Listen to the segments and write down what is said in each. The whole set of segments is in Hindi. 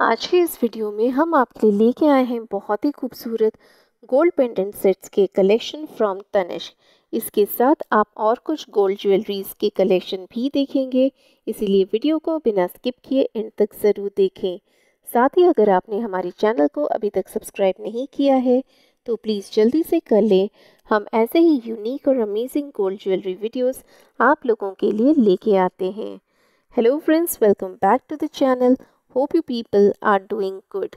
आज के इस वीडियो में हम आपके लिए लेके आए हैं बहुत ही खूबसूरत गोल्ड पेंडेंट सेट्स के कलेक्शन फ्रॉम तनिष इसके साथ आप और कुछ गोल्ड ज्वेलरीज के कलेक्शन भी देखेंगे। इसीलिए वीडियो को बिना स्किप किए एंड तक ज़रूर देखें। साथ ही अगर आपने हमारे चैनल को अभी तक सब्सक्राइब नहीं किया है तो प्लीज़ जल्दी से कर लें। हम ऐसे ही यूनिक और अमेजिंग गोल्ड ज्वेलरी वीडियोस आप लोगों के लिए लेके आते हैं। Hello friends welcome back to the channel hope you people are doing good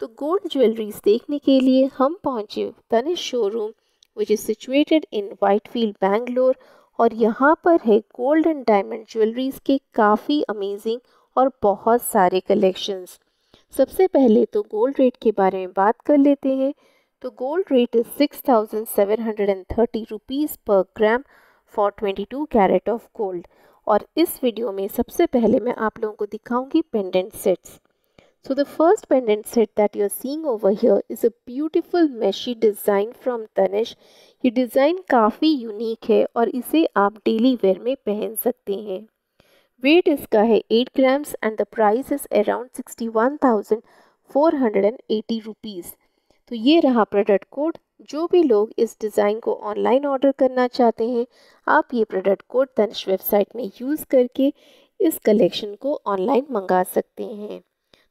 तो गोल्ड ज्वेलरीज देखने के लिए हम पहुँचे Tanishq showroom which is situated in Whitefield Bangalore और यहाँ पर है गोल्ड एंड डायमंड ज्वेलरीज के काफ़ी अमेजिंग और बहुत सारे कलेक्शंस सबसे पहले तो गोल्ड रेट के बारे में बात कर लेते हैं। तो gold rate is six thousand seven hundred and thirty rupees per gram for twenty two carat of gold और इस वीडियो में सबसे पहले मैं आप लोगों को दिखाऊँगी pendant sets so the first pendant set that you are seeing over here is a beautiful meshy design from Tanishq ये डिज़ाइन काफ़ी यूनिक है और इसे आप डेली वेयर में पहन सकते हैं। वेट इसका है eight grams and the price is around eighty rupees तो ये रहा प्रोडक्ट कोड जो भी लोग इस डिज़ाइन को ऑनलाइन ऑर्डर करना चाहते हैं, आप ये प्रोडक्ट कोड तनिष वेबसाइट में यूज़ करके इस कलेक्शन को ऑनलाइन मंगा सकते हैं।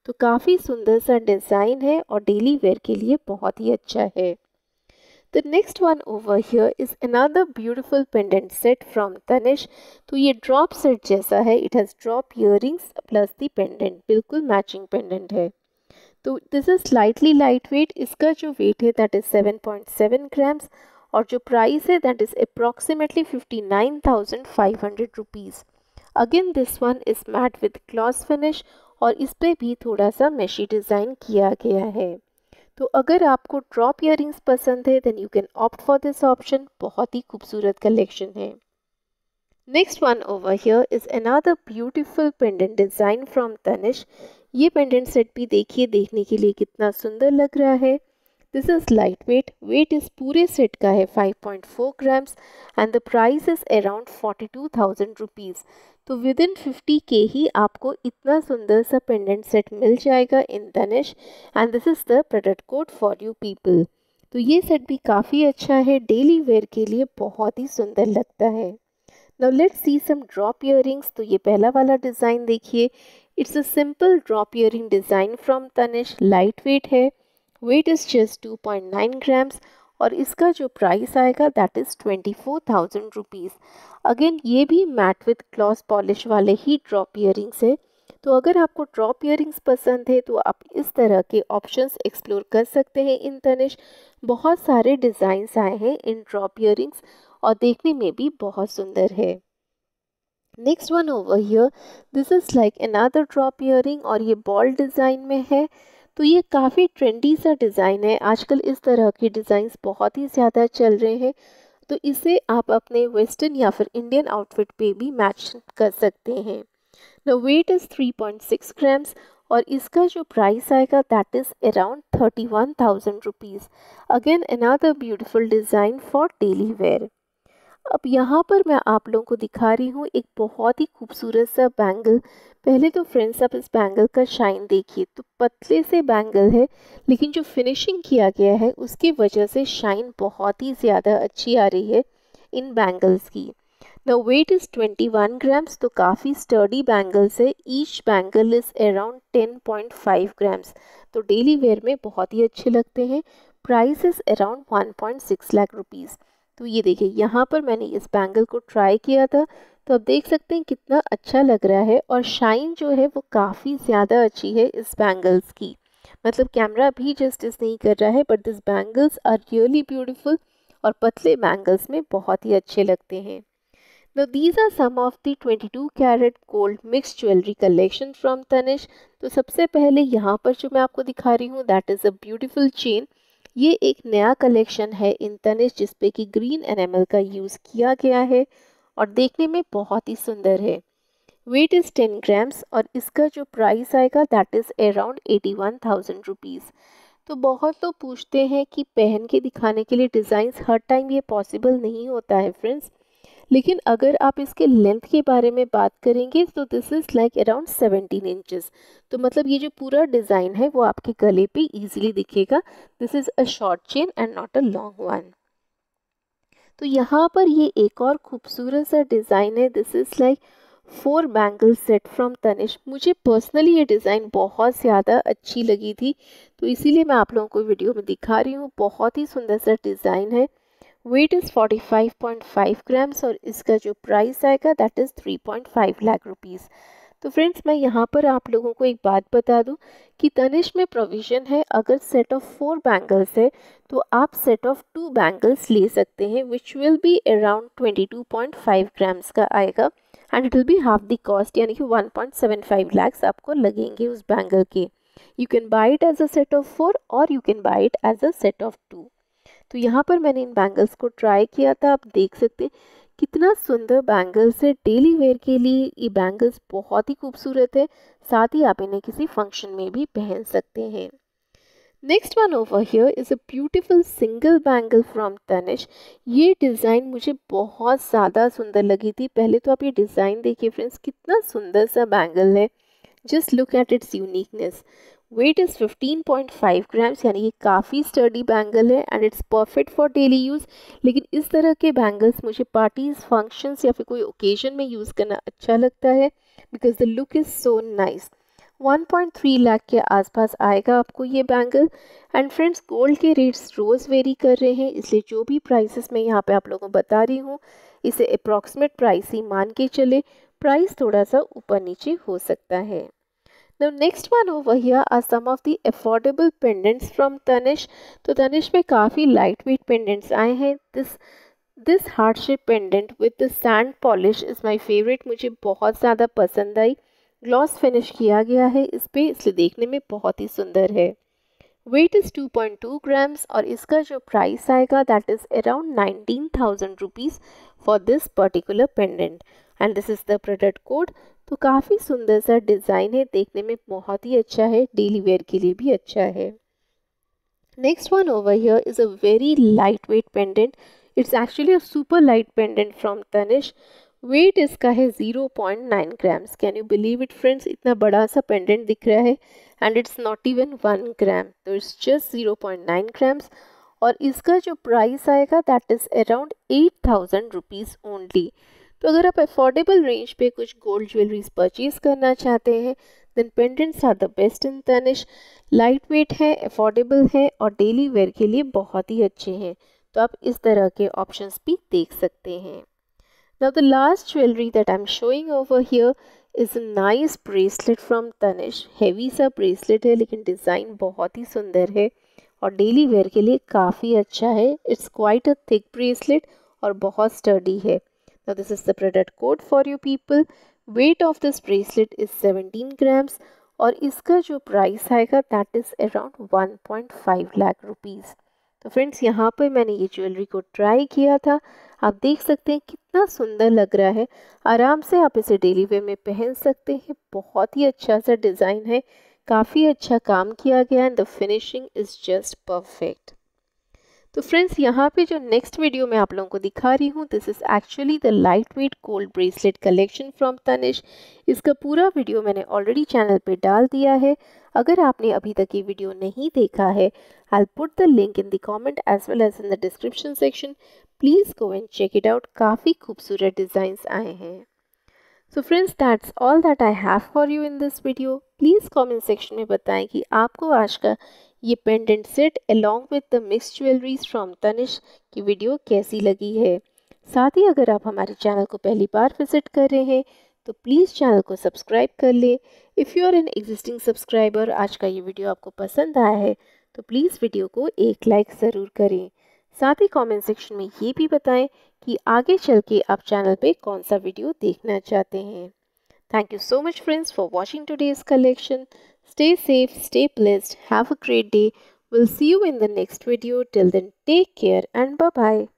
तो काफ़ी सुंदर सा डिज़ाइन है और डेली वेयर के लिए बहुत ही अच्छा है। The next one over here is another beautiful pendant set from Tanishq तो ये ड्रॉप सेट जैसा है it has drop ear plus the pendant बिल्कुल मैचिंग पेंडेंट है। तो this is slightly light weight इसका जो वेट है that is seven point seven grams और जो प्राइस है that is approximately fifty nine thousand five hundred rupees again this one is matte with gloss finish और इस पर भी थोड़ा सा मेशी डिज़ाइन किया गया है। तो अगर आपको ड्रॉप इयर पसंद है then you can opt for this option बहुत ही खूबसूरत कलेक्शन है। Next one over here is another beautiful pendant design from Tanishq ये पेंडेंट सेट भी देखिए, देखने के लिए कितना सुंदर लग रहा है। This is light weight weight इस पूरे सेट का है 5.4 grams and the price is around forty two thousand rupees तो विद इन फिफ्टी के ही आपको इतना सुंदर सा पेंडेंट सेट मिल जाएगा in Tanishq and this is the product code for you people तो ये सेट भी काफ़ी अच्छा है डेली वेयर के लिए बहुत ही सुंदर लगता है। Now let's see some drop earrings तो ये पहला वाला डिज़ाइन देखिए it's a simple drop earring design from Tanishq light weight है वेट इज़ जस्ट 2.9 ग्राम्स और इसका जो प्राइस आएगा that is twenty four thousand rupees again ये भी मैट विथ क्लॉस पॉलिश वाले ही ड्रॉप इयरिंग्स है. तो अगर आपको ड्रॉप इयरिंग्स पसंद है तो आप इस तरह के ऑप्शंस एक्सप्लोर कर सकते हैं इन तनिश बहुत सारे डिज़ाइंस आए हैं इन ड्रॉप इयरिंग्स और देखने में भी बहुत सुंदर है। Next one over here this is like another drop earring और ये बॉल डिज़ाइन में है। तो ये काफ़ी ट्रेंडी सा डिज़ाइन है। आजकल इस तरह के डिज़ाइंस बहुत ही ज़्यादा चल रहे हैं। तो इसे आप अपने वेस्टर्न या फिर इंडियन आउटफिट पे भी मैच कर सकते हैं। द वेट इज़ 3.6 ग्राम्स और इसका जो प्राइस आएगा that is around thirty one thousand rupees again another beautiful design for daily wear अब यहाँ पर मैं आप लोगों को दिखा रही हूँ एक बहुत ही खूबसूरत सा बैंगल पहले तो फ्रेंड्स आप इस बैंगल का शाइन देखिए। तो पतले से बैंगल है, लेकिन जो फिनिशिंग किया गया है, उसकी वजह से शाइन बहुत ही ज़्यादा अच्छी आ रही है इन बैंगल्स की। द वेट इज़ 21 ग्राम्स तो काफ़ी स्टर्डी बैंगल्स है। Each bangle is around 10.5 grams तो डेली वेयर में बहुत ही अच्छे लगते हैं। Price is around 1.6 lakh rupees तो ये देखिए, यहाँ पर मैंने इस बैंगल को ट्राई किया था। तो आप देख सकते हैं कितना अच्छा लग रहा है और शाइन जो है वो काफ़ी ज़्यादा अच्छी है इस बैंगल्स की। मतलब कैमरा भी जस्टिस नहीं कर रहा है but this bangles are really beautiful और पतले बैंगल्स में बहुत ही अच्छे लगते हैं। Now these are some of the 22 carat gold mix jewellery collection from Tanishq तो सबसे पहले यहाँ पर जो मैं आपको दिखा रही हूँ that is a beautiful chain ये एक नया कलेक्शन है इन तनिश जिसपे कि ग्रीन एनिमल का यूज़ किया गया है और देखने में बहुत ही सुंदर है। वेट इज़ टेन ग्राम्स और इसका जो प्राइस आएगा that is around eighty one thousand rupees तो बहुत लोग पूछते हैं कि पहन के दिखाने के लिए डिज़ाइंस हर टाइम ये पॉसिबल नहीं होता है फ्रेंड्स लेकिन अगर आप इसके लेंथ के बारे में बात करेंगे तो this is like around 17 inches तो मतलब ये जो पूरा डिज़ाइन है, वो आपके गले पे इजीली दिखेगा. This is a short chain and not a long one तो यहाँ पर ये एक और खूबसूरत सा डिज़ाइन है. This is like four bangle set from Tanishq मुझे पर्सनली ये डिज़ाइन बहुत ज़्यादा अच्छी लगी थी. तो इसीलिए मैं आप लोगों को वीडियो में दिखा रही हूँ. बहुत ही सुंदर सा डिज़ाइन है. वेट इज़ 45.5 ग्राम्स और इसका जो प्राइस आएगा दैट इज़ 3.5 लाख रुपीज़ तो फ्रेंड्स मैं यहाँ पर आप लोगों को एक बात बता दूँ कि तनिष में प्रोविज़न है, अगर सेट ऑफ़ फोर बैंगल्स है तो आप सेट ऑफ़ टू बैंगल्स ले सकते हैं which will be around 22.5 grams का आएगा and it will be half the cost यानी कि 1.75 लैक्स आपको लगेंगे उस बैंगल के. You can buy it as a set of four और you can buy it as a set of two तो यहाँ पर मैंने इन बैंगल्स को ट्राई किया था। आप देख सकते हैं कितना सुंदर बैंगल्स है। डेली वेयर के लिए ये बैंगल्स बहुत ही खूबसूरत है। साथ ही आप इन्हें किसी फ़ंक्शन में भी पहन सकते हैं। Next one over here is a beautiful single bangle from Tanishq ये डिज़ाइन मुझे बहुत ज़्यादा सुंदर लगी थी। पहले तो आप ये डिज़ाइन देखिए फ्रेंड्स कितना सुंदर सा बैंगल है। Just look at its uniqueness weight is 15.5 grams यानी ये काफ़ी स्टडी बैंगल है and it's perfect for daily use लेकिन इस तरह के बैंगल्स मुझे पार्टीज़ फ़ंक्शंस या फिर कोई ओकेजन में यूज़ करना अच्छा लगता है because the look is so nice 1.3 lakh के आसपास आएगा आपको ये बैंगल एंड फ्रेंड्स गोल्ड के रेट्स रोज़ वेरी कर रहे हैं, इसलिए जो भी प्राइसेस मैं यहाँ पे आप लोगों को बता रही हूँ, इसे अप्रॉक्सीमेट प्राइस ही मान के चले. प्राइस थोड़ा सा ऊपर नीचे हो सकता है। Now, next one over here are some of the affordable pendants from Tanish. तो तनिष में काफ़ी वेट पेंडेंट्स आए हैं। This this heart shape pendant with the sand polish is my favourite मुझे बहुत ज़्यादा पसंद आई। ग्लॉस फिनिश किया गया है। इस पर इसलिए देखने में बहुत ही सुंदर है। वेट इज़ 2.2 ग्राम्स और इसका जो प्राइस आएगा that is around nineteen thousand rupees for this particular pendant and this is the product code तो काफ़ी सुंदर सा डिज़ाइन है, देखने में बहुत ही अच्छा है, डेली वेयर के लिए भी अच्छा है। Next one over here is a very light weight pendant it's actually a super light pendant from Tanishq weight इसका है 0.9 grams can you believe it friends इतना बड़ा सा पेंडेंट दिख रहा है and it's not even one gram तो इट्स जस्ट 0.9 ग्राम्स और इसका जो प्राइस आएगा that is around eight thousand rupees only तो अगर आप अफोर्डेबल रेंज पे कुछ गोल्ड ज्वेलरीज परचेज करना चाहते हैं then pendants are the best in Tanishq light weight है अफोर्डेबल है और डेली वेयर के लिए बहुत ही अच्छे हैं। तो आप इस तरह के ऑप्शंस भी देख सकते हैं। Now the last jewellery that I am showing over here is nice bracelet from Tanishq heavy सा ब्रेसलेट है, लेकिन डिज़ाइन बहुत ही सुंदर है और डेली वेयर के लिए काफ़ी अच्छा है। It's quite a thick bracelet और बहुत स्टडी है। Now, this is the product code for you people. Weight of this bracelet is 17 grams और इसका जो प्राइस आएगा that is around 1.5 lakh rupees तो फ्रेंड्स यहाँ पर मैंने ये ज्वेलरी को ट्राई किया था। आप देख सकते हैं कितना सुंदर लग रहा है। आराम से आप इसे डेली वे में पहन सकते हैं। बहुत ही अच्छा सा डिज़ाइन है। काफ़ी अच्छा काम किया गया and the finishing is just perfect तो फ्रेंड्स यहाँ पे जो नेक्स्ट वीडियो मैं आप लोगों को दिखा रही हूँ this is actually the light weight gold bracelet collection from Tanishq इसका पूरा वीडियो मैंने ऑलरेडी चैनल पे डाल दिया है। अगर आपने अभी तक ये वीडियो नहीं देखा है I put the link in the comment as well as in the description section please go and check it out काफ़ी खूबसूरत डिज़ाइंस आए हैं। So friends that's all that I have for you in this video please comment section में बताएँ कि आपको आज का ये pendant set along with the mix jewelleries from Tanishq की वीडियो कैसी लगी है। साथ ही अगर आप हमारे चैनल को पहली बार विज़िट कर रहे हैं तो प्लीज़ चैनल को सब्सक्राइब कर लें। If you are an existing subscriber आज का ये वीडियो आपको पसंद आया है तो प्लीज़ वीडियो को एक लाइक ज़रूर करें। साथ ही कमेंट सेक्शन में ये भी बताएँ कि आगे चल के आप चैनल पे कौन सा वीडियो देखना चाहते हैं। Thank you so much friends for watching today's collection Stay safe, stay blessed, have a great day. We'll see you in the next video. Till then, take care and bye bye.